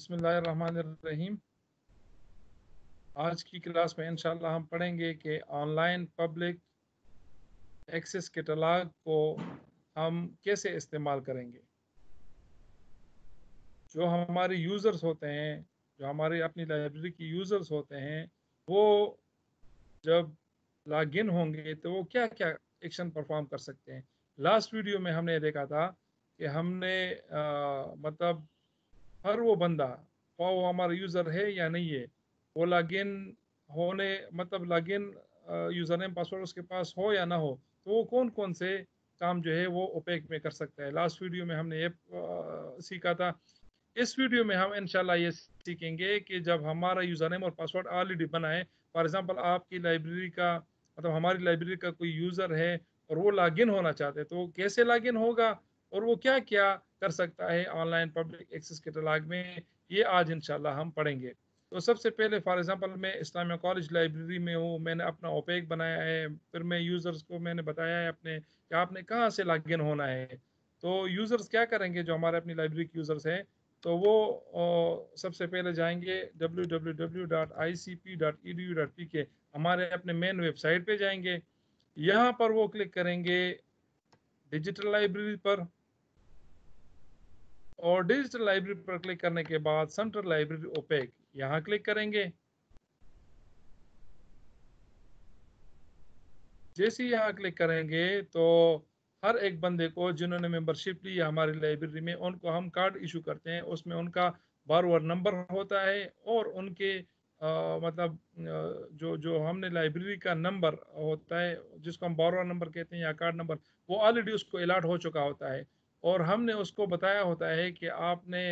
बिस्मिल्लाहिर्रहमानिर्रहीम। आज की क्लास में इंशाल्लाह हम पढ़ेंगे कि ऑनलाइन पब्लिक एक्सेस कैटलॉग को हम कैसे इस्तेमाल करेंगे। जो हमारे यूज़र्स होते हैं जो हमारे अपनी लाइब्रेरी की यूज़र्स होते हैं वो जब लॉग इन होंगे तो वो क्या क्या एक्शन परफॉर्म कर सकते हैं। लास्ट वीडियो में हमने देखा था कि हमने आ, मतलब हर वो बंदा वो हमारा यूज़र है या नहीं है, वो लॉगिन होने मतलब लॉगिन यूज़र नेम पासवर्ड उसके पास हो या ना हो तो वो कौन कौन से काम जो है वो ओपेक में कर सकता है। लास्ट वीडियो में हमने ये सीखा था। इस वीडियो में हम इनशाला ये सीखेंगे कि जब हमारा यूज़र नेम और पासवर्ड ऑलरेडी बना है फॉर एग्ज़ाम्पल आपकी लाइब्रेरी का मतलब हमारी लाइब्रेरी का कोई यूज़र है और वो लॉगिन होना चाहते हैं तो कैसे लॉगिन होगा और वो क्या क्या कर सकता है ऑनलाइन पब्लिक एक्सेस कैटलॉग में। ये आज इंशाल्लाह हम पढ़ेंगे। तो सबसे पहले फॉर एग्जांपल मैं इस्लामिया कॉलेज लाइब्रेरी में हूँ। मैंने अपना ओपेक बनाया है। फिर मैं यूज़र्स को मैंने बताया है अपने कि आपने कहाँ से लॉग इन होना है। तो यूज़र्स क्या करेंगे जो हमारे अपनी लाइब्रेरी के यूज़र्स हैं तो वो ओ, सबसे पहले जाएँगे www.icp.edu.pk हमारे अपने मेन वेबसाइट पे जाएँगे। यहाँ पर वो क्लिक करेंगे डिजिटल लाइब्रेरी पर। और डिजिटल लाइब्रेरी पर क्लिक करने के बाद सेंट्रल लाइब्रेरी ओपेक यहाँ क्लिक करेंगे। जैसे यहाँ क्लिक करेंगे तो हर एक बंदे को जिन्होंने मेंबरशिप ली है हमारी लाइब्रेरी में उनको हम कार्ड इशू करते हैं। उसमें उनका बार बारवर नंबर होता है और उनके आ, मतलब जो जो हमने लाइब्रेरी का नंबर होता है जिसको हम बारवर नंबर कहते हैं या कार्ड नंबर वो ऑलरेडी उसको अलाट हो चुका होता है। और हमने उसको बताया होता है कि आपने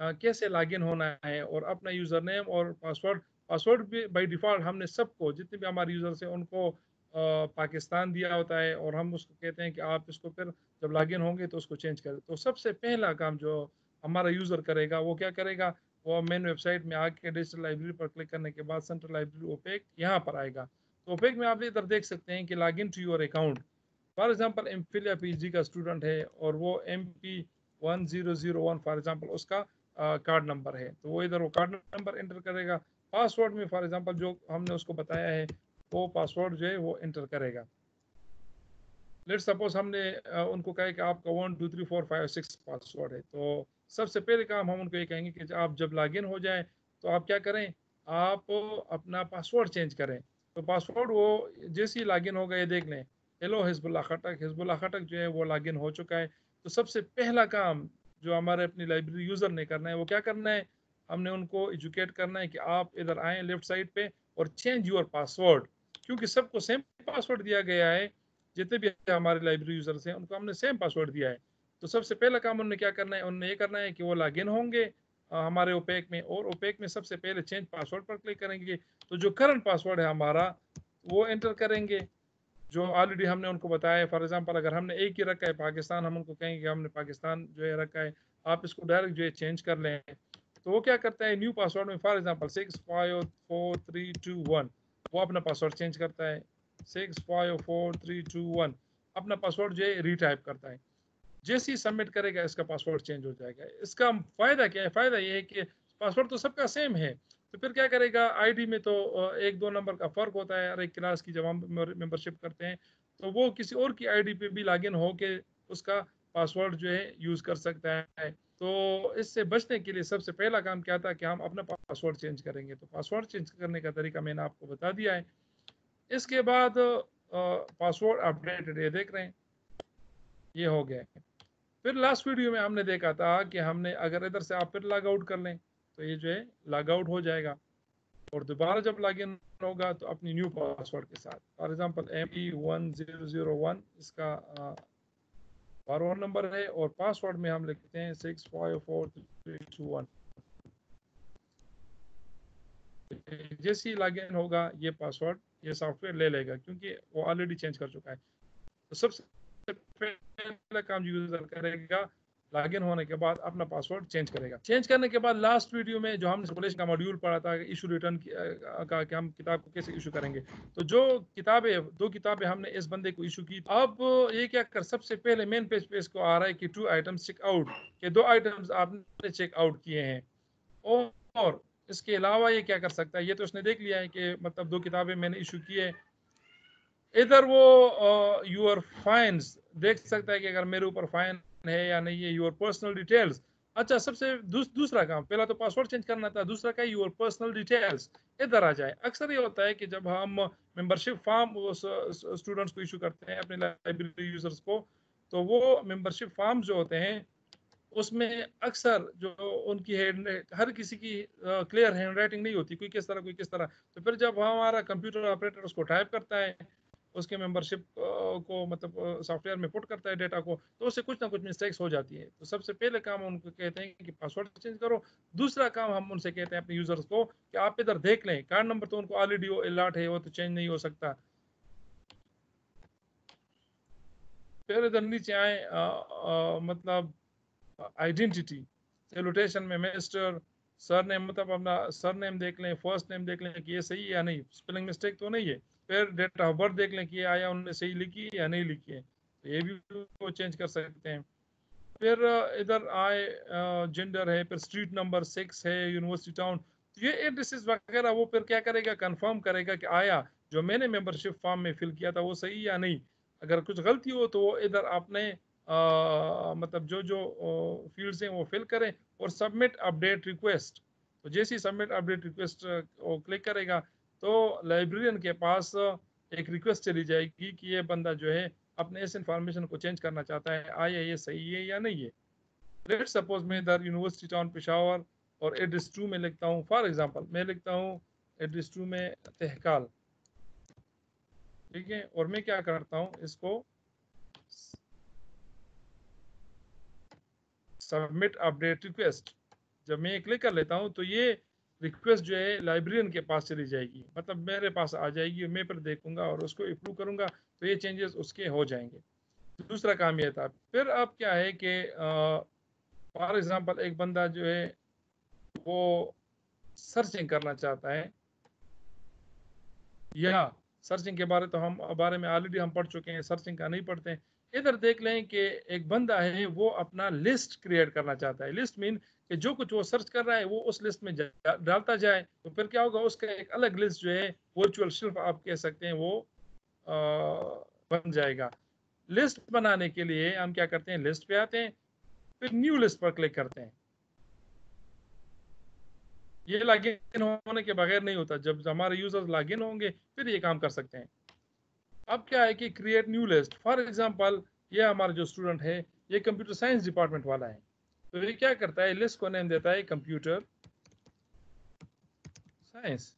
कैसे लॉगिन होना है और अपना यूज़र नेम और पासवर्ड पासवर्ड भी बाई डिफ़ॉल्ट हमने सबको, जितने भी हमारे यूज़र्स हैं, उनको पाकिस्तान दिया होता है और हम उसको कहते हैं कि आप इसको फिर जब लॉगिन होंगे तो उसको चेंज करें तो सबसे पहला काम जो हमारा यूज़र करेगा, वो क्या करेगा? वो मेन वेबसाइट में आके डिजिटल लाइब्रेरी पर क्लिक करने के बाद सेंट्रल लाइब्रेरी ओपेक यहाँ पर आएगा। तो ओपेक में आप इधर देख सकते हैं कि login to your account. For example M Phil या पी का स्टूडेंट है और वो M P one zero zero one for example उसका कार्ड नंबर है। तो वो इधर वो कार्ड नंबर एंटर करेगा। पासवर्ड में फॉर एग्ज़ाम्पल जो हमने उसको बताया है, वो पासवर्ड जो है, वो एंटर करेगा। लेट सपोज़ हमने उनको कहा कि आपका one two three four five six password है। तो सबसे पहले काम हम उनको ये कहेंगे कि आप जब लॉगिन हो जाए तो आप क्या करें? आप अपना पासवर्ड चेंज करें। तो पासवर्ड वो जैसे ही लॉगिन होगा, ये देख लें। हेलो हिजबुल्ला खटक हिजबुल्ला खटक जो है वो लॉगिन हो चुका है। तो सबसे पहला काम जो हमारे अपनी लाइब्रेरी यूज़र ने करना है, वो क्या करना है? हमने उनको एजुकेट करना है कि आप इधर आएँ लेफ़्ट साइड पे और चेंज योर पासवर्ड, क्योंकि सबको सेम पासवर्ड दिया गया है। जितने भी हमारे लाइब्रेरी यूज़र्स हैं, उनको हमने सेम पासवर्ड दिया है। तो सबसे पहला काम उन्होंने क्या करना है? उन्होंने ये करना है कि वो लॉगिन होंगे हमारे ओपेक में और ओपेक में सबसे पहले चेंज पासवर्ड पर क्लिक करेंगे। तो जो करंट पासवर्ड है हमारा, वो एंटर करेंगे। जो ऑलरेडी हमने उनको बताया फॉर एग्जांपल अगर हमने एक ही रखा है, पाकिस्तान, हम उनको कहेंगे हमने पाकिस्तान जो है रखा है, आप इसको डायरेक्ट जो है चेंज कर लें। तो वो क्या करता है न्यू पासवर्ड में for example six five four three two one वो अपना पासवर्ड चेंज करता है। Six five four three two one अपना पासवर्ड जो है रीटाइप करता है। जैसे ही सबमिट करेगा, इसका पासवर्ड चेंज हो जाएगा। इसका फ़ायदा क्या है? फ़ायदा ये है कि पासवर्ड तो सबका सेम है तो फिर क्या करेगा? आईडी में तो एक दो नंबर का फ़र्क होता है। एक क्लास की जब हम मेंबरशिप करते हैं तो वो किसी और की आईडी पे भी लॉगिन हो के उसका पासवर्ड जो है यूज़ कर सकता है। तो इससे बचने के लिए सबसे पहला काम क्या था कि हम अपना पासवर्ड चेंज करेंगे। तो पासवर्ड चेंज करने का तरीका मैंने आपको बता दिया है। इसके बाद पासवर्ड अपडेटेड ये देख रहे हैं। ये हो गया है। फिर लास्ट वीडियो में हमने देखा था कि हमने अगर इधर से आप फिर लॉग आउट कर लें तो ये जो है लॉग आउट हो जाएगा। और दोबारा जब लॉग इन होगा तो अपनी न्यू पासवर्ड के साथ। For example M E one zero zero one इसका फॉरवर्ड नंबर है और पासवर्ड में हम लिखते हैं six five four three two one जैसे ही लॉग इन होगा, ये पासवर्ड ये सॉफ्टवेयर ले लेगा, क्योंकि वो ऑलरेडी चेंज कर चुका है। तो सबसे पहला काम यूज़र करेगा लॉगिन होने के बाद अपना पासवर्ड चेंज करेगा। चेंज करने के बाद लास्ट वीडियो में जो हमने का मॉड्यूल पढ़ा था इशू रिटर्न का कि हम किताब को कैसे इशू करेंगे। तो जो किताबें, दो किताबें हमने इस बंदे को इशू की। अब ये क्या कर, सबसे पहले मेन पेज पे इसको आ रहा है कि टू आइटम्स चेक आउट के दो आइटम्स आपने चेक आउट किए हैं। और इसके अलावा ये क्या कर सकता है? ये तो उसने देख लिया है कि मतलब दो किताबें मैंने इशू की है। इधर वो यूर फाइन्स देख सकता है कि अगर मेरे ऊपर फाइन है या नहीं है यूर पर्सनल डिटेल्स अच्छा सबसे दूस, दूसरा काम पहला तो पासवर्ड चेंज करना था दूसरा क्या यूर पर्सनल डिटेल्स इधर आ जाए। अक्सर ये होता है कि जब हम मेंबरशिप फॉर्म स्टूडेंट्स को इशू करते हैं अपने लाइब्रेरी यूज़र्स को तो वो मेंबरशिप फॉर्म जो होते हैं उसमें अक्सर जो उनकी हैंड हर किसी की क्लियर हैंड राइटिंग नहीं होती कोई किस तरह कोई किस तरह। तो फिर जब हमारा कंप्यूटर ऑपरेटर उसको टाइप करता है उसके मेंबरशिप को मतलब सॉफ्टवेयर में पुट करता है डेटा को तो उससे कुछ ना कुछ मिस्टेक्स हो जाती है। तो सबसे पहले काम उनको कहते हैं कि पासवर्ड चेंज करो। दूसरा काम हम उनसे कहते हैं अपने यूज़र्स को कि आप इधर देख लें कार्ड नंबर तो उनको ऑलरेडी अलर्ट है, वो तो चेंज नहीं हो सकता। फिर इधर नीचे आए मतलब आइडेंटिटी सेलुटेशन में मिस्टर सर नेम मतलब अपना सर नेम देख लें फ़र्स्ट नेम देख लें कि ये सही है या नहीं। स्पेलिंग मिस्टेक तो नहीं है। फिर डेट ऑफ़ बर्थ देख लें कि आया उन्होंने सही लिखी या नहीं लिखी है। तो ये भी वो चेंज कर सकते हैं। फिर इधर आए जेंडर है, फिर स्ट्रीट नंबर सिक्स है यूनिवर्सिटी टाउन तो ये एड्रेसेस वगैरह वो फिर क्या करेगा? कंफर्म करेगा कि आया, जो मैंने मेंबरशिप फॉर्म में फिल किया था, वो सही या नहीं। अगर कुछ गलती हो तो वो इधर आपने मतलब जो जो फील्ड्स हैं, वो फिल करें और सबमिट अपडेट रिक्वेस्ट तो जैसे ही सबमिट अपडेट रिक्वेस्ट क्लिक करेगा तो लाइब्रेरियन के पास एक रिक्वेस्ट चली जाएगी कि ये बंदा जो है, अपने इस इंफॉर्मेशन को चेंज करना चाहता है, आया ये सही है या नहीं है। लेट सपोज़ मैं इधर यूनिवर्सिटी टाउन पिशावर और एड्रेस टू में लिखता हूँ। फॉर एग्जांपल मैं लिखता हूँ एड्रेस टू में तहकाल। ठीक है? और मैं क्या करता हूँ, इसको सबमिट अपडेट रिक्वेस्ट जब मैं क्लिक कर लेता हूँ तो ये रिक्वेस्ट जो है लाइब्रेरियन के पास चली जाएगी। मतलब मेरे पास आ जाएगी, मैं पर देखूँगा और उसको अप्रूव करूँगा तो ये चेंजेस उसके हो जाएँगे। दूसरा काम यह था। फिर अब क्या है कि फॉर एग्जांपल एक बंदा जो है, वो सर्चिंग करना चाहता है। या सर्चिंग के बारे तो हम, बारे में ऑलरेडी हम पढ़ चुके हैं सर्चिंग का नहीं पढ़ते इधर देख लें कि एक बंदा है वो अपना लिस्ट क्रिएट करना चाहता है। लिस्ट मीन कि जो कुछ वो सर्च कर रहा है वो उस लिस्ट में डालता जाए। तो फिर क्या होगा उसका एक अलग लिस्ट जो है वर्चुअल शिल्फ आप कह सकते हैं वो आ, बन जाएगा। लिस्ट बनाने के लिए हम क्या करते हैं लिस्ट पे आते हैं फिर न्यू लिस्ट पर क्लिक करते हैं। ये लॉगिन होने के बगैर नहीं होता। जब हमारे यूज़र्स लॉगिन होंगे फिर ये काम कर सकते हैं। अब क्या है कि create new list for example ये हमारा जो स्टूडेंट है, ये कंप्यूटर साइंस डिपार्टमेंट वाला है। तो ये क्या करता है? लिस्ट को नेम देता है कंप्यूटर साइंस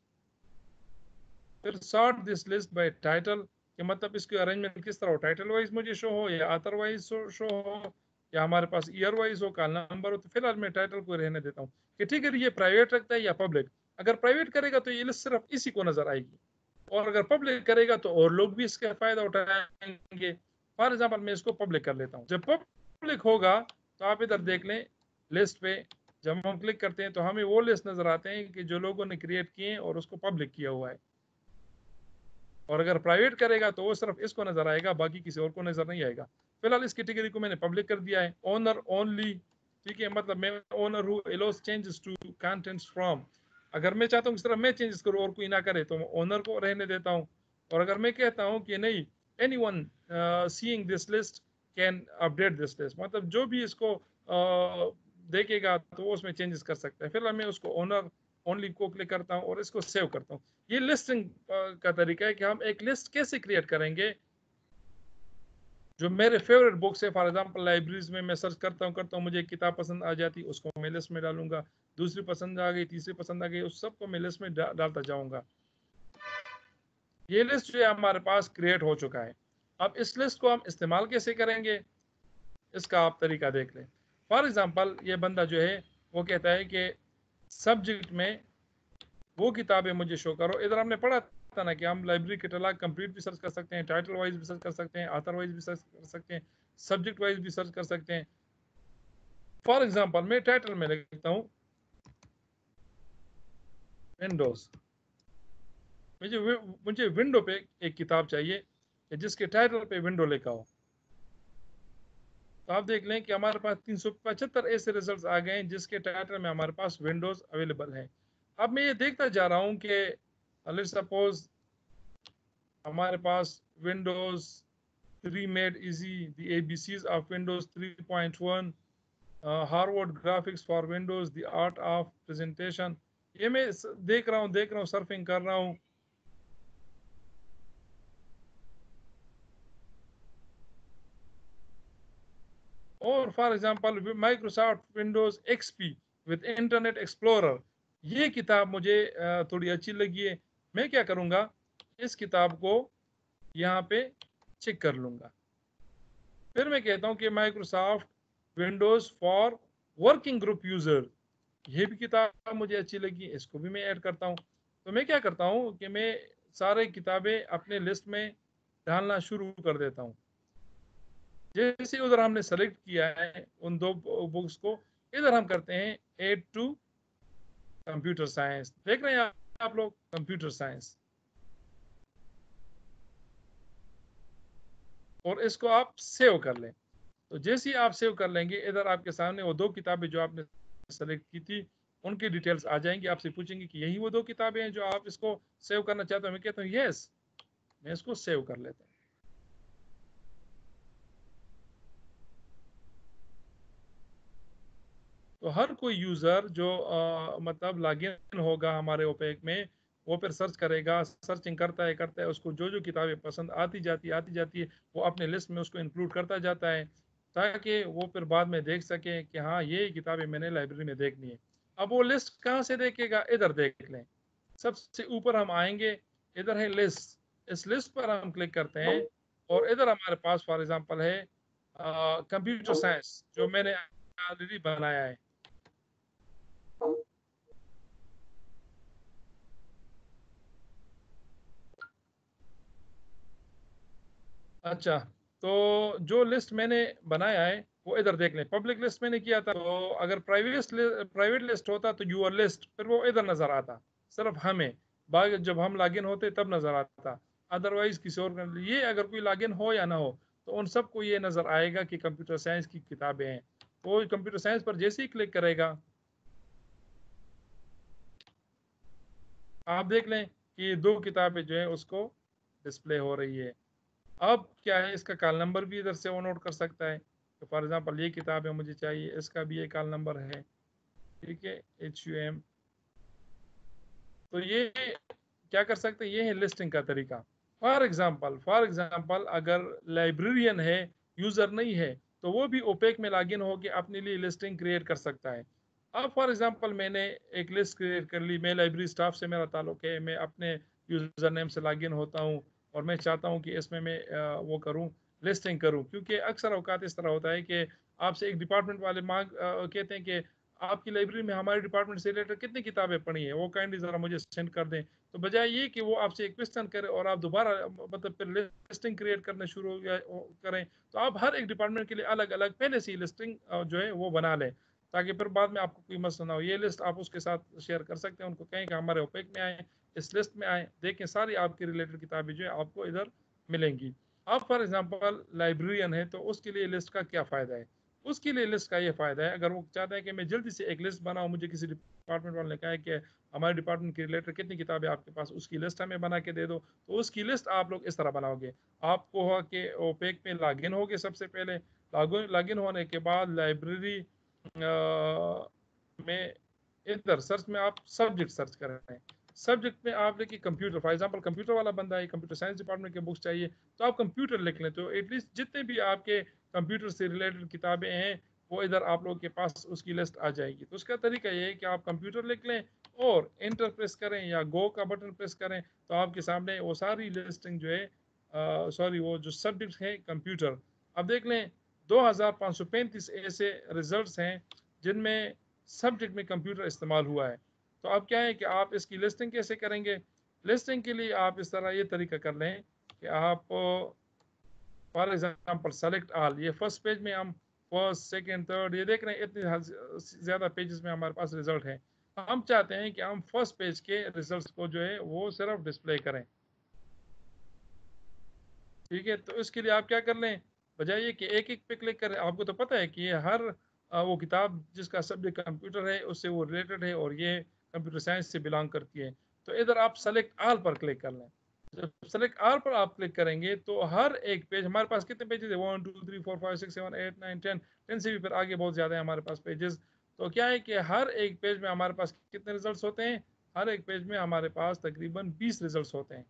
फिर sort this list by title कि मतलब इसकी अरेंजमेंट किस तरह हो? टाइटल वाइज मुझे शो हो या आतर वाइज शो हो, या हमारे पास ईयर वाइज हो, काल नंबर हो तो फ़िलहाल मैं टाइटल को रहने देता हूँ। कि ठीक है, ये प्राइवेट रखता है या पब्लिक अगर प्राइवेट करेगा तो ये लिस्ट सिर्फ़ इसी को नज़र आएगी। और अगर पब्लिक करेगा तो और लोग भी इसका फ़ायदा उठाएँगे। फॉर एग्ज़ाम्पल मैं इसको पब्लिक कर लेता हूँ। जब पब्लिक होगा तो आप इधर देख लें लिस्ट पे जब हम क्लिक करते हैं तो हमें वो लिस्ट नज़र आते हैं कि जो लोगों ने क्रिएट किए और उसको पब्लिक किया हुआ है। और अगर प्राइवेट करेगा तो वो सिर्फ़ इसको नज़र आएगा, बाकी किसी और को नज़र नहीं आएगा। फ़िलहाल इस कैटेगरी को मैंने पब्लिक कर दिया है। ओनर ओनली ठीक है? मतलब मैं ओनर हूँ allows changes to contents from अगर मैं चाहता हूँ सिर्फ़ मैं चेंजेस करूँ और कोई ना करे तो मैं ओनर को रहने देता हूँ। और अगर मैं कहता हूँ कि नहीं anyone seeing this list can update this list मतलब जो भी इसको uh, देखेगा तो वो उसमें चेंजेस कर सकता है। फिर मैं उसको ओनर ओनली को क्लिक करता हूँ और इसको सेव करता हूँ। ये लिस्टिंग का तरीका है कि हम एक लिस्ट कैसे क्रिएट करेंगे जो मेरे फेवरेट बुक्स है फॉर एग्जांपल लाइब्रेरीज में मैं सर्च करता हूँ करता हूँ मुझे किताब पसंद आ जाती उसको मैं लिस्ट में डालूँगा। दूसरी पसंद आ गई तीसरी पसंद आ गई उस सबको मैं लिस्ट में डा, डालता जाऊँगा। ये लिस्ट जो है हमारे पास क्रिएट हो चुका है। अब इस लिस्ट को हम इस्तेमाल कैसे करेंगे? इसका आप तरीका देख लें। फॉर एग्ज़ाम्पल ये बंदा जो है वो कहता है कि सब्जेक्ट में वो किताबें मुझे शो करो। इधर हमने पढ़ा था ना कि हम लाइब्रेरी कैटलॉग कंप्लीट भी सर्च कर सकते हैं टाइटल वाइज भी सर्च कर सकते हैं आथर वाइज भी सर्च कर सकते हैं सब्जेक्ट वाइज भी सर्च कर सकते हैं। फॉर एग्ज़ाम्पल मैं टाइटल में लिखता हूँ विंडोज़ मुझे मुझे विंडो पे एक किताब चाहिए, जिसके टाइटल पे विंडो लिखा हो। तो आप देख लें कि हमारे पास तीन सौ पचहत्तर ऐसे रिज़ल्ट आ गए हैं, जिसके टाइटल में हमारे पास विंडोज़ अवेलेबल है। अब मैं ये देखता जा रहा हूँ कि सपोज़ हमारे पास Windows three made easy the ABCs of Windows 3.1 Harvard graphics for Windows the art of presentation ये मैं देख रहा हूँ, देख रहा हूँ सर्फिंग कर रहा हूँ। और for example Microsoft Windows XP with Internet Explorer ये किताब मुझे थोड़ी अच्छी लगी है। मैं क्या करूँगा? इस किताब को यहाँ पे चेक कर लूँगा। फिर मैं कहता हूँ कि Microsoft Windows for working group user ये भी किताब मुझे अच्छी लगी, इसको भी मैं ऐड करता हूँ। तो मैं क्या करता हूँ कि मैं सारे किताबें अपने लिस्ट में डालना शुरू कर देता हूँ। जैसे उधर हमने सेलेक्ट किया है, उन दो बुक्स को, इधर हम करते हैं एड टू कंप्यूटर साइंस देख रहे हैं आप? लोग कंप्यूटर साइंस। और इसको आप सेव कर लें। तो जैसे ही आप सेव कर लेंगे, इधर आपके सामने वो दो किताबें जो आपने सेलेक्ट की थी, उनकी डिटेल्स आ जाएँगी। आपसे पूछेंगे कि यही वो दो किताबें हैं जो आप इसको सेव करना चाहते हो? मैं कहता हूँ यस मैं इसको सेव कर लेता हूँ। तो हर कोई यूज़र जो आ, मतलब लॉगिन होगा हमारे ओपेक में वो फिर सर्च करेगा सर्चिंग करता है करता है उसको जो जो किताबें पसंद आती जाती आती जाती है वो अपने लिस्ट में उसको इंक्लूड करता जाता है ताकि वो फिर बाद में देख सके कि हाँ ये किताबें मैंने लाइब्रेरी में देखनी है। अब वो लिस्ट कहाँ से देखेगा? इधर देख लें। सबसे ऊपर हम आएँगे इधर है लिस्ट इस लिस्ट पर हम क्लिक करते हैं और इधर हमारे पास फॉर एग्जांपल है कंप्यूटर साइंस जो मैंने ऑलरेडी बनाया है। अच्छा तो जो लिस्ट मैंने बनाया है, वो इधर देख लें। पब्लिक लिस्ट मैंने किया था तो अगर प्राइवेट प्राइवेट लिस्ट होता तो यूर लिस्ट फिर वो इधर नज़र आता। सिर्फ़ हमें, बाग, जब हम लॉगिन होते तब नज़र आता। अदरवाइज़ किसी और ये अगर कोई लॉगिन हो या ना हो तो उन सबको ये नज़र आएगा कि कंप्यूटर साइंस की किताबें हैं। वो कंप्यूटर साइंस पर जैसे ही क्लिक करेगा, आप देख लें कि दो किताबें जो है उसको डिस्प्ले हो रही है। अब क्या है, इसका कॉल नंबर भी इधर से वो नोट कर सकता है। तो फॉर एग्जांपल ये किताब है, मुझे चाहिए, इसका भी ये कॉल नंबर है। ठीक है एच यू एम तो ये क्या कर सकते हैं, ये है लिस्टिंग का तरीका। फॉर एग्जांपल फॉर एग्जांपल अगर लाइब्रेरियन है यूज़र नहीं है तो वो भी ओपेक में लॉगिन होकर अपने लिए लिस्टिंग क्रिएट कर सकता है। अब फॉर एग्जांपल मैंने एक लिस्ट क्रिएट कर ली, मैं लाइब्रेरी स्टाफ से मेरा ताल्लुक है, मैं अपने यूज़र नेम से लॉगिन होता हूँ। और मैं चाहता हूँ कि इसमें मैं वो करूँ लिस्टिंग करूँ, क्योंकि अक्सर अवकात इस तरह होता है कि आपसे एक डिपार्टमेंट वाले मांग कहते हैं कि आपकी लाइब्रेरी में हमारे डिपार्टमेंट से रिलेटेड कितनी किताबें पढ़ी हैं, वो काइंडली ज़रा मुझे सेंड कर दें। तो बजाय ये कि वो आपसे एक क्वेश्चन करे और आप दोबारा मतलब फिर लिस्टिंग क्रिएट करना शुरू करें तो आप हर एक डिपार्टमेंट के लिए अलग अलग पहले से लिस्टिंग जो है वो बना लें, ताकि फिर बाद में आपको कोई मसला ना हो। ये लिस्ट आप उसके साथ शेयर कर सकते हैं, उनको कहें कि हमारे ओपेक में आए इस लिस्ट में आए, देखें सारी आपकी रिलेटेड किताबें जो है, आपको इधर मिलेंगी। आप फॉर एग्जांपल लाइब्रेरियन है तो उसके लिए लिस्ट का क्या फ़ायदा है? उसके लिए लिस्ट का ये फ़ायदा है, अगर वो चाहता है कि मैं जल्दी से एक लिस्ट बनाऊँ, मुझे किसी डिपार्टमेंट वाले ने कहा है कि हमारे डिपार्टमेंट के रिलेटेड कितनी किताबें आपके पास, उसकी लिस्ट हमें बना के दे दो तो उसकी लिस्ट आप लोग इस तरह बनाओगे। आपको हो कि ओपेक में लॉगिन होगे सबसे पहले। लॉगिन होने के बाद लाइब्रेरी में इधर सर्च में आप सब्जेक्ट सर्च कर रहे हैं। सब्जेक्ट में आप लिखिए कंप्यूटर फॉर एग्जांपल कंप्यूटर वाला बंदा है कंप्यूटर साइंस डिपार्टमेंट के बुक्स चाहिए तो आप कंप्यूटर लिख लें तो एटलीस्ट जितने भी आपके कंप्यूटर से रिलेटेड किताबें हैं, वो इधर आप लोगों के पास उसकी लिस्ट आ जाएगी। तो उसका तरीका ये है कि आप कंप्यूटर लिख लें और इंटर प्रेस करें या गो का बटन प्रेस करें तो आपके सामने वो सारी लिस्टिंग जो है सॉरी वो जो सब्जेक्ट है कंप्यूटर अब देख लें, दो हज़ार पाँच सौ पैंतीस ऐसे रिज़ल्ट हैं जिनमें सब्जेक्ट में कंप्यूटर इस्तेमाल हुआ है। तो अब क्या है कि आप इसकी लिस्टिंग कैसे करेंगे? लिस्टिंग के लिए आप इस तरह ये तरीका कर लें कि आप, फॉर एग्जांपल सेलेक्ट आल ये फ़र्स्ट पेज में हम फ़र्स्ट सेकंड थर्ड ये देख रहे हैं, इतने ज़्यादा पेजेस में हमारे पास रिज़ल्ट है। हम चाहते हैं कि हम फ़र्स्ट पेज के रिज़ल्ट को जो है, वो सिर्फ़ डिस्प्ले करें। ठीक है? तो इसके लिए आप क्या कर लें? बजाय कि एक एक पे क्लिक करें। आपको तो पता है कि हर वो किताब जिसका सब्जेक्ट कंप्यूटर है, उससे वो रिलेटेड है और ये कंप्यूटर साइंस से बिलोंग करती है तो इधर आप सेलेक्ट आल पर क्लिक कर लें। जब सेलेक्ट आल पर आप क्लिक करेंगे तो हर एक पेज हमारे पास कितने पेजेस है? One two three four five six seven eight nine ten ten से भी फिर आगे बहुत ज़्यादा है हमारे पास पेजेस तो क्या है कि हर एक पेज में हमारे पास कितने रिजल्ट्स होते हैं? हर एक पेज में हमारे पास तकरीबन बीस रिज़ल्ट होते हैं।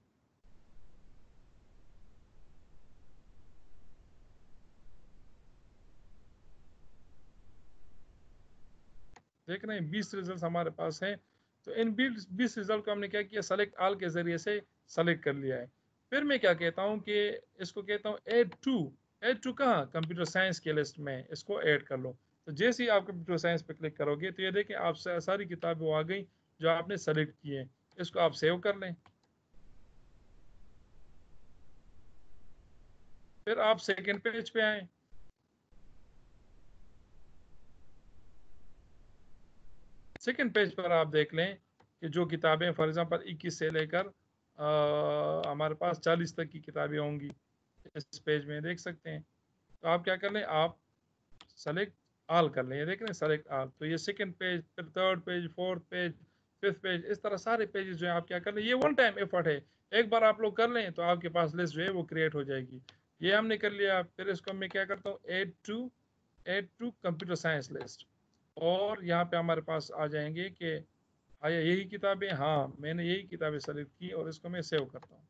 देख रहे हैं, बीस रिज़ल्ट हमारे पास हैं। तो इन बीस बीस रिज़ल्ट को हमने क्या किया? सेलेक्ट आल के ज़रिए से सेलेक्ट कर लिया है। फिर मैं क्या कहता हूँ कि इसको कहता हूँ एड टू एड टू कहाँ? कंप्यूटर साइंस के लिस्ट में। इसको ऐड कर लो। तो जैसे ही आप कंप्यूटर साइंस पे क्लिक करोगे तो ये देखें, आप सारी किताबें वो आ गई जो आपने सेलेक्ट की है। इसको आप सेव कर लें। फिर आप सेकेंड पेज पे आए। सेकेंड पेज पर आप देख लें कि जो किताबें फॉर एग्ज़ाम्पल इक्कीस से लेकर हमारे पास 40 तक की किताबें होंगी, इस पेज में देख सकते हैं। तो आप क्या कर लें, आप सेलेक्ट आल कर लें। देख लें सेलेक्ट आल तो ये सेकंड पेज फिर third page fourth page fifth page इस तरह सारे पेजेस जो है आप क्या कर लें, ये वन टाइम एफर्ट है। एक बार आप लोग कर लें तो आपके पास लिस्ट जो है वो क्रिएट हो जाएगी। ये हमने कर लिया, फिर इसको मैं क्या करता हूँ add to add to computer science list और यहाँ पे हमारे पास आ जाएँगे कि आया यही किताबें हाँ मैंने यही किताबें सेलेक्ट की और इसको मैं सेव करता हूँ।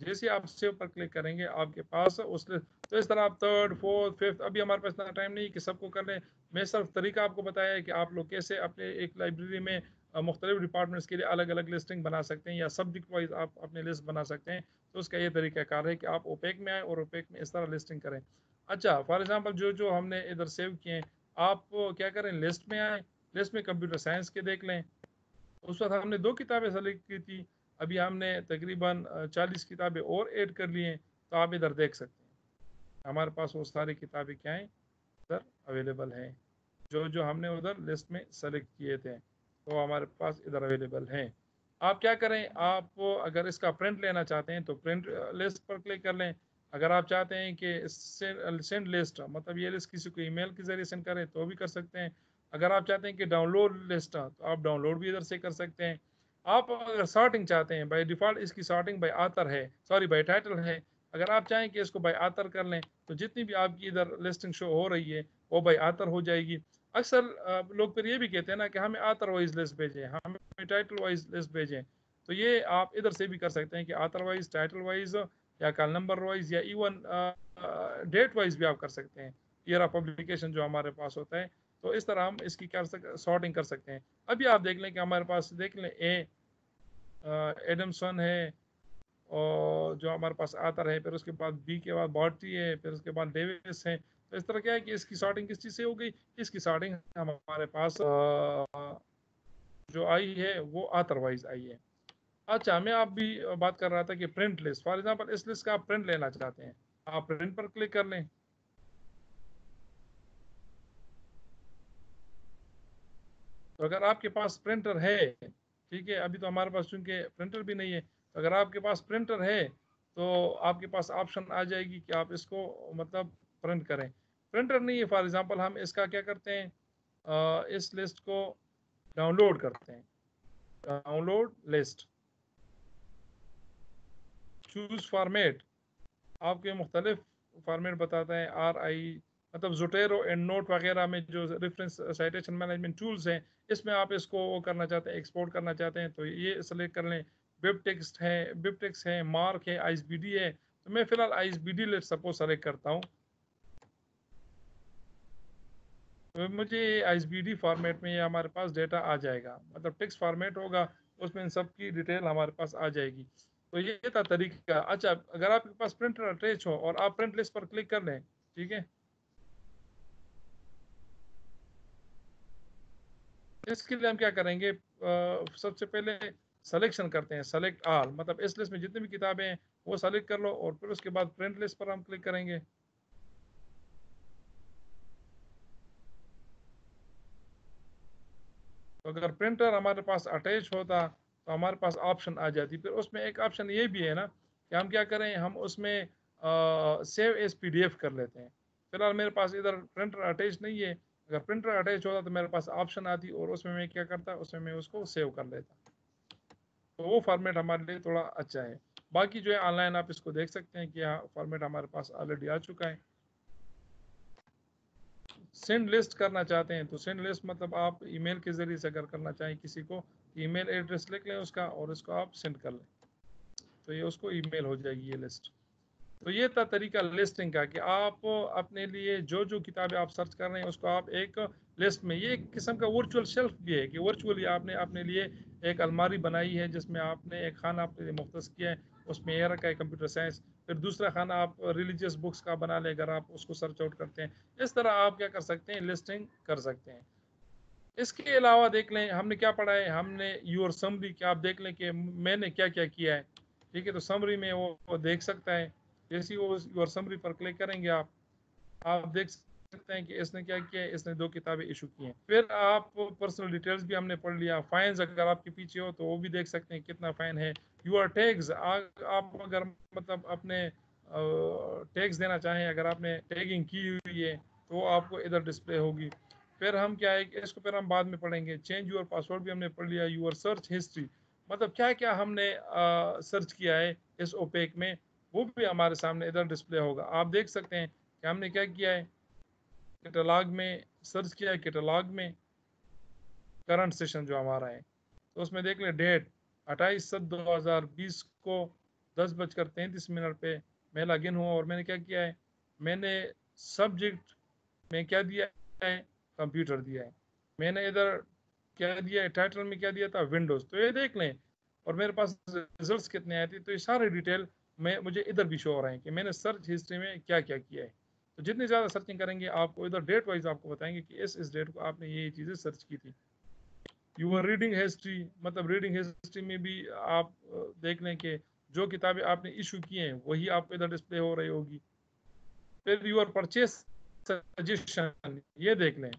जैसे आप सेव पर क्लिक करेंगे, आपके पास उस तो इस तरह आप थर्ड फोर्थ फिफ्थ अभी हमारे पास इतना टाइम नहीं कि सबको कर लें। मैं सिर्फ़ तरीका आपको बताया है कि आप लोग कैसे अपने एक लाइब्रेरी में मुख्तलिफ़ डिपार्टमेंट्स के लिए अलग अलग लिस्टिंग बना सकते हैं या सब्जेक्ट वाइज आप अपने लिस्ट बना सकते हैं। तो उसका ये तरीका कार है कि आप ओपेक में आए और ओपेक में इस तरह लिस्टिंग करें। अच्छा फॉर एग्ज़ाम्पल जो जो हमने इधर सेव किए हैं आप क्या करें लिस्ट में आए लिस्ट में कंप्यूटर साइंस के देख लें। उस वक्त हमने दो किताबें सेलेक्ट की थी, अभी हमने तकरीबन चालीस किताबें और ऐड कर ली हैं तो आप इधर देख सकते हैं। हमारे पास वो सारी किताबें क्या हैं, इधर अवेलेबल हैं। जो जो हमने उधर लिस्ट में सेलेक्ट किए थे तो हमारे पास इधर अवेलेबल हैं। आप क्या करें, आप अगर इसका प्रिंट लेना चाहते हैं तो प्रिंट लिस्ट पर क्लिक कर लें। अगर आप चाहते हैं कि सेंड लिस्ट मतलब ये लिस्ट किसी को ईमेल के ज़रिए सेंड करें तो भी कर सकते हैं। अगर आप चाहते हैं कि डाउनलोड लिस्ट तो आप डाउनलोड भी इधर से कर सकते हैं। आप अगर सॉर्टिंग चाहते हैं बाई डिफ़ॉल्ट इसकी सॉर्टिंग बाई आतर है सॉरी बाई टाइटल है। अगर आप चाहें कि इसको बाई आतर कर लें तो जितनी भी आपकी इधर लिस्टिंग शो हो रही है, वो बाई आतर हो जाएगी। अक्सर लोग फिर ये भी कहते हैं ना कि हमें आतर वाइज लिस्ट भेजें, हमें टाइटल वाइज लिस्ट भेजें। तो ये आप इधर से भी कर सकते हैं कि आतर वाइज टाइटल वाइज या कॉल नंबर वाइज या इवन डेट वाइज भी आप कर सकते हैं। ईयर ऑफ़ पब्लिकेशन जो हमारे पास होता है तो इस तरह हम इसकी कर सक सॉर्टिंग कर सकते हैं। अभी आप देख लें कि हमारे पास देख लें, ए एडमसन है, और जो हमारे पास आतर है, फिर उसके बाद बी के बाद बॉटी है, फिर उसके बाद डेविस है। तो इस तरह क्या है कि इसकी सॉर्टिंग किस चीज़ से हो गई? इसकी सॉर्टिंग हमारे पास जो आई है, वो आतर वाइज आई है। अच्छा मैं आप भी बात कर रहा था कि प्रिंट लिस्ट फॉर एग्जांपल इस लिस्ट का आप प्रिंट लेना चाहते हैं आप प्रिंट पर क्लिक कर लें। तो अगर आपके पास प्रिंटर है ठीक है अभी तो हमारे पास चूँकि प्रिंटर भी नहीं है तो अगर आपके पास प्रिंटर है तो आपके पास ऑप्शन आ जाएगी कि आप इसको मतलब प्रिंट करें। प्रिंटर नहीं है फॉर एग्जांपल हम इसका क्या करते हैं आ, इस लिस्ट को डाउनलोड करते हैं। डाउनलोड लिस्ट चूज़ फॉर्मेट आपके मुख्तलिफ़ फार्मेट बताते है आर आई मतलब जोटेरो एंड नोट वगैरह में जो रेफरेंस साइटेशन मैनेजमेंट टूल्स हैं, इसमें आप इसको वो करना चाहते हैं एक्सपोर्ट करना चाहते हैं तो ये सेलेक्ट कर लें। वेब टेक्स्ट है वेब टेक्स्ट है मार्क है आई है तो मैं फ़िलहाल आई एस सपोज़ सेलेक्ट करता हूँ। तो मुझे आई फॉर्मेट में ये हमारे पास डेटा आ जाएगा मतलब टेक्स्ट फॉर्मेट होगा, उसमें इन सब की डिटेल हमारे पास आ जाएगी। तो ये था तरीका। अच्छा अगर आपके पास प्रिंटर अटैच हो और आप प्रिंट लिस्ट पर क्लिक कर लें ठीक है? इसके लिए हम क्या करेंगे? आ, सबसे पहले सिलेक्शन करते हैं सेलेक्ट आल मतलब इस लिस्ट में जितनी भी किताबें हैं वो सेलेक्ट कर लो और फिर उसके बाद प्रिंट लिस्ट पर हम क्लिक करेंगे। तो अगर प्रिंटर हमारे पास अटैच होता तो हमारे पास ऑप्शन आ जाती फिर उसमें एक ऑप्शन ये भी है ना कि हम क्या करें, हम उसमें सेव एस पीडीएफ कर लेते हैं। फ़िलहाल मेरे पास इधर प्रिंटर अटैच नहीं है। अगर प्रिंटर अटैच होता तो मेरे पास ऑप्शन आती और उसमें मैं क्या करता, उसमें मैं उसको सेव कर लेता। तो वो फॉर्मेट हमारे लिए थोड़ा अच्छा है। बाकी जो है ऑनलाइन आप इसको देख सकते हैं कि यहाँ फॉर्मेट हमारे पास ऑलरेडी आ चुका है। सेंड लिस्ट करना चाहते हैं तो सेंड लिस्ट मतलब आप ईमेल के ज़रिए से अगर करना चाहें किसी को ईमेल एड्रेस लिख लें उसका और इसको आप सेंड कर लें। तो ये उसको ईमेल हो जाएगी ये लिस्ट। तो ये था तरीका लिस्टिंग का कि आप अपने लिए जो जो किताबें आप सर्च कर रहे हैं, उसको आप एक लिस्ट में, ये एक किस्म का वर्चुअल शेल्फ भी है कि वर्चुअली आपने अपने लिए एक अलमारी बनाई है, जिसमें आपने एक खाना अपने लिए मुख्त किया है, उसमें ये रखा है कंप्यूटर साइंस फिर दूसरा खाना आप रिलीजियस बुक्स का बना ले, अगर आप उसको सर्च आउट करते हैं। इस तरह आप क्या कर सकते हैं लिस्टिंग कर सकते हैं। इसके अलावा देख लें हमने क्या पढ़ा है? हमने यूर समरी क्या आप देख लें कि मैंने क्या क्या किया है? ठीक है तो समरी में वो, वो देख सकता है। जैसे वो यूर समरी पर क्लिक करेंगे आप आप देख सकते हैं कि इसने क्या किया है? इसने दो किताबें इशू की हैं। फिर आप पर्सनल डिटेल्स भी हमने पढ़ लिया। फाइन्स अगर आपके पीछे हो तो वो भी देख सकते हैं कितना फाइन है। यूर टैग्स आप अगर मतलब अपने टैग्स देना चाहें अगर आपने टैगिंग की हुई है तो आपको इधर डिस्प्ले होगी। फिर हम क्या है इसको फिर हम बाद में पढ़ेंगे। चेंज यूर पासवर्ड भी हमने पढ़ लिया यूर सर्च हिस्ट्री मतलब क्या क्या हमने आ, सर्च किया है इस ओपेक में वो भी हमारे सामने इधर डिस्प्ले होगा। आप देख सकते हैं कि हमने क्या किया है? कैटलॉग में सर्च किया है कैटलॉग में करंट सेशन जो हमारा है। तो उसमें देख लें डेट अट्ठाईस सत दो हज़ार बीस को दस बजकर तैंतीस मिनट पे मैं लॉगिन हुआ और मैंने क्या किया है? मैंने सब्जेक्ट में क्या दिया है? कंप्यूटर दिया है। मैंने इधर क्या दिया है? टाइटल में क्या दिया था? विंडोज़ तो ये देख लें। और मेरे पास रिज़ल्ट कितने आए थे? तो ये सारे डिटेल में, मुझे इधर भी शो हो रहे हैं कि मैंने सर्च हिस्ट्री में क्या क्या किया है। तो जितनी ज़्यादा सर्चिंग करेंगे, आपको इधर डेट वाइज आपको बताएँगे कि इस इस डेट को आपने ये चीज़ें सर्च की थी। यूर रीडिंग हिस्ट्री मतलब रीडिंग हिस्ट्री में भी आप देख लें कि जो किताबें आपने इशू किए हैं, वही आपको इधर डिस्प्ले हो रही होगी। फिर यूर परचेस सजेशन ये देख लें।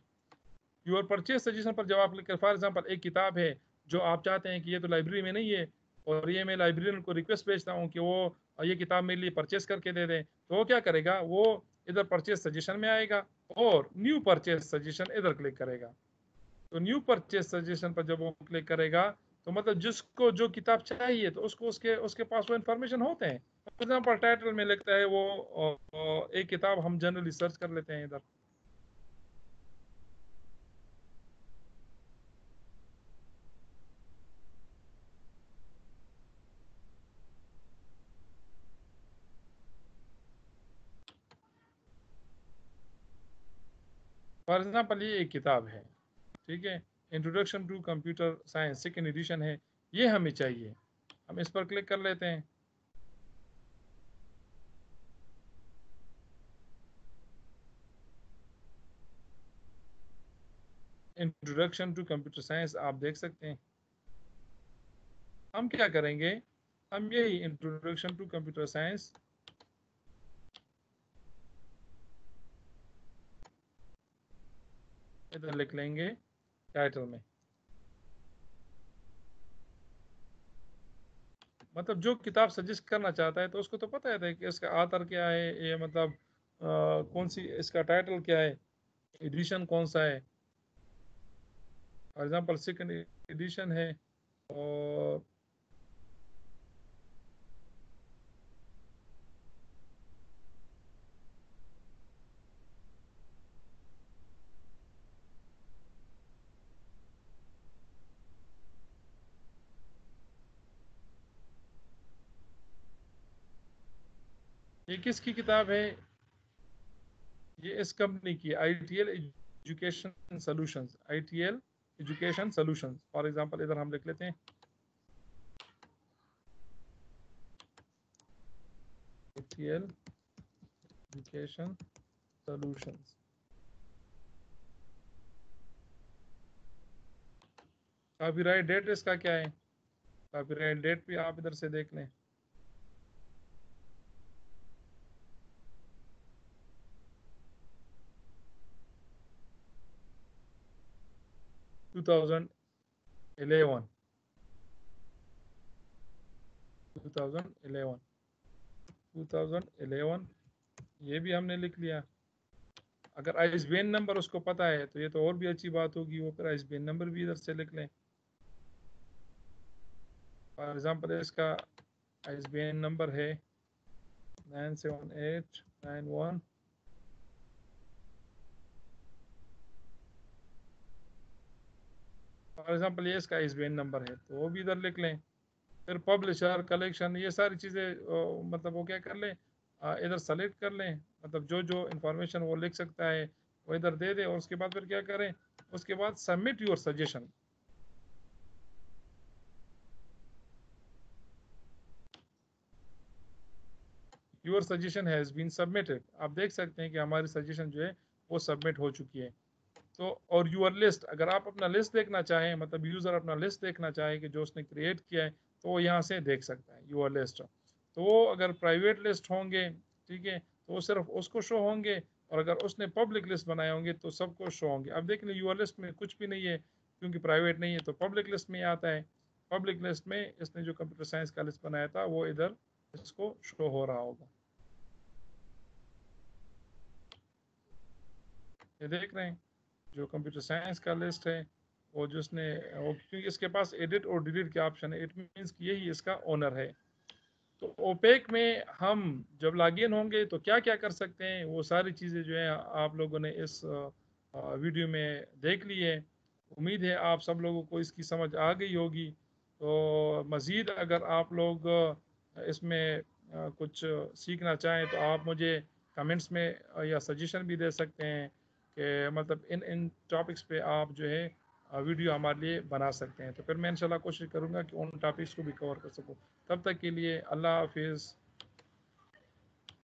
यूर परचेस सजेशन पर जब आप फॉर एग्ज़ाम्पल एक किताब है जो आप चाहते हैं कि ये तो लाइब्रेरी में नहीं है, और ये मैं लाइब्रेरियन को रिक्वेस्ट भेजता हूँ कि वो ये किताब मेरे लिए परचेस करके दे दें तो वो क्या करेगा? वो इधर परचेस सजेशन में आएगा और न्यू परचेस सजेशन इधर क्लिक करेगा। तो न्यू परचेस सजेशन पर जब वो क्लिक करेगा तो मतलब जिसको जो किताब चाहिए तो उसको उसके उसके पास वो इन्फॉर्मेशन होते हैं। फॉर एग्ज़ाम्पल टाइटल में लिखता है वो एक किताब हम जनरली सर्च कर लेते हैं इधर। फॉर एग्ज़ाम्पल ये एक किताब है, ठीक है? Introduction to computer science second edition है। ये हमें चाहिए। हम इस पर क्लिक कर लेते हैं। इंट्रोडक्शन टू कंप्यूटर साइंस आप देख सकते हैं। हम क्या करेंगे? हम यही इंट्रोडक्शन टू कंप्यूटर साइंस इधर लिख लेंगे टाइटल में। मतलब जो किताब सजेस्ट करना चाहता है तो उसको तो पता है कि इसका आतर क्या है ये मतलब आ, कौन सी इसका टाइटल क्या है एडिशन कौन सा है? फॉर एग्जांपल सेकंड एडिशन है और ये किसकी किताब है? ये इस कंपनी की I T L education solution I T L education solution for example इधर हम लिख लेते हैं। I T L education solutions copyright date इसका क्या है? कॉपीराइट डेट भी आप इधर से देख लें। 2011 2011 2011 ये भी हमने लिख लिया। अगर आइसबेन नंबर उसको पता है तो ये तो और भी अच्छी बात होगी, वो फिर आइसबेन नंबर भी इधर से लिख लें। फॉर एग्जांपल इसका आइसबेन नंबर है nine seven eight nine one for example ये इसका आइसबेन नंबर है तो वो भी इधर लिख लें। फिर पब्लिशर कलेक्शन ये सारी चीज़ें मतलब वो क्या कर लें? इधर सेलेक्ट कर लें। मतलब जो जो इंफॉर्मेशन वो लिख सकता है, वो इधर दे दे, और उसके बाद फिर क्या करें? उसके बाद submit your suggestion your suggestion has been submitted आप देख सकते हैं कि हमारी सजेशन जो है, वो सबमिट हो चुकी है। तो और यूर लिस्ट अगर आप अपना लिस्ट देखना चाहें मतलब यूज़र अपना लिस्ट देखना चाहे कि जो उसने क्रिएट किया है तो वो यहाँ से देख सकता है यूर लिस्ट तो अगर प्राइवेट लिस्ट होंगे, ठीक है तो वो सिर्फ़ उसको शो होंगे, और अगर उसने पब्लिक लिस्ट बनाए होंगे तो सबको शो होंगे. अब देख लें यूर लिस्ट में कुछ भी नहीं है, क्योंकि प्राइवेट नहीं है तो पब्लिक लिस्ट में आता है. पब्लिक लिस्ट में इसने जो कंप्यूटर साइंस का लिस्ट बनाया था, वो इधर इसको शो हो रहा होगा. ये देख रहे हैं? जो कंप्यूटर साइंस का लिस्ट है वो जिसने वो क्योंकि इसके पास एडिट और डिलीट के ऑप्शन है इट मीन्स कि यही इसका ओनर है। तो ओपेक में हम जब लॉगिन होंगे तो क्या क्या कर सकते हैं? वो सारी चीज़ें जो है, आप लोगों ने इस वीडियो में देख ली है। उम्मीद है आप सब लोगों को इसकी समझ आ गई होगी। तो मज़ीद अगर आप लोग इसमें कुछ सीखना चाहें तो आप मुझे कमेंट्स में या सजेशन भी दे सकते हैं। कि मतलब इन इन टॉपिक्स पे आप जो है वीडियो हमारे लिए बना सकते हैं। तो फिर मैं इंशाल्लाह कोशिश करूँगा कि उन टॉपिक्स को भी कवर कर सकूँ। तब तक के लिए अल्लाह हाफिज़।